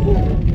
Whoa.